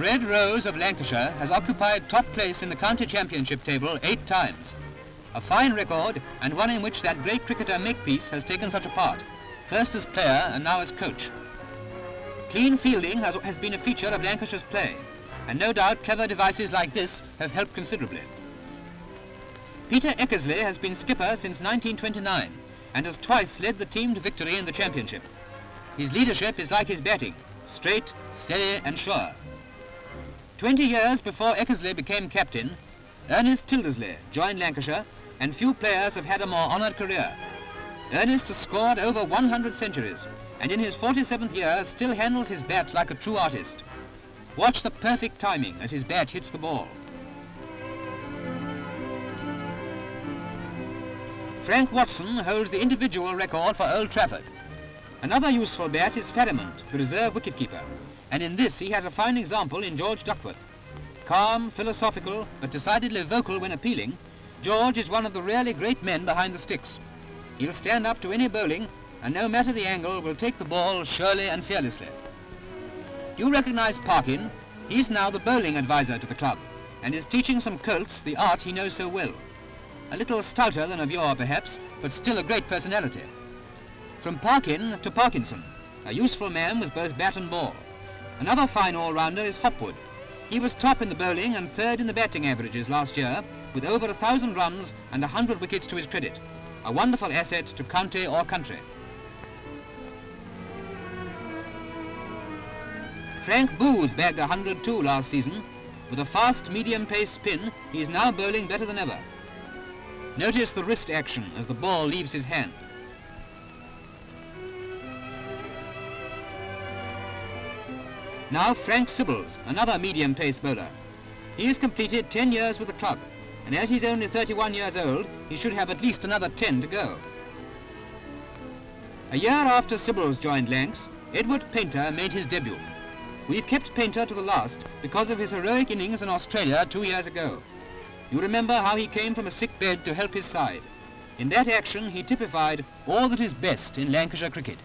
Red Rose of Lancashire has occupied top place in the county championship table eight times. A fine record and one in which that great cricketer Makepeace has taken such a part, first as player and now as coach. Clean fielding has, has been a feature of Lancashire's play, and no doubt clever devices like this have helped considerably. Peter Eckersley has been skipper since 1929 and has twice led the team to victory in the championship. His leadership is like his batting, straight, steady and sure. Twenty years before Eckersley became captain, Ernest Tyldesley joined Lancashire and few players have had a more honoured career. Ernest has scored over 100 centuries and in his 47th year still handles his bat like a true artist. Watch the perfect timing as his bat hits the ball. Frank Watson holds the individual record for Old Trafford. Another useful bat is Farrimond, the reserve wicketkeeper, and in this he has a fine example in George Duckworth. Calm, philosophical, but decidedly vocal when appealing, George is one of the really great men behind the sticks. He'll stand up to any bowling and no matter the angle, will take the ball surely and fearlessly. You recognize Parkin? He's now the bowling advisor to the club and is teaching some colts the art he knows so well. A little stouter than of yore, perhaps, but still a great personality. From Parkin to Parkinson, a useful man with both bat and ball. Another fine all-rounder is Hopwood. He was top in the bowling and third in the batting averages last year, with over a thousand runs and a hundred wickets to his credit. A wonderful asset to county or country. Frank Booth bagged 102 last season. With a fast medium-pace spin, he is now bowling better than ever. Notice the wrist action as the ball leaves his hand. Now Frank Sibbles, another medium-pace bowler. He has completed 10 years with the club, and as he's only 31 years old, he should have at least another 10 to go. A year after Sibbles joined Lancs, Edward Paynter made his debut. We've kept Paynter to the last because of his heroic innings in Australia two years ago. You remember how he came from a sick bed to help his side. In that action, he typified all that is best in Lancashire cricket.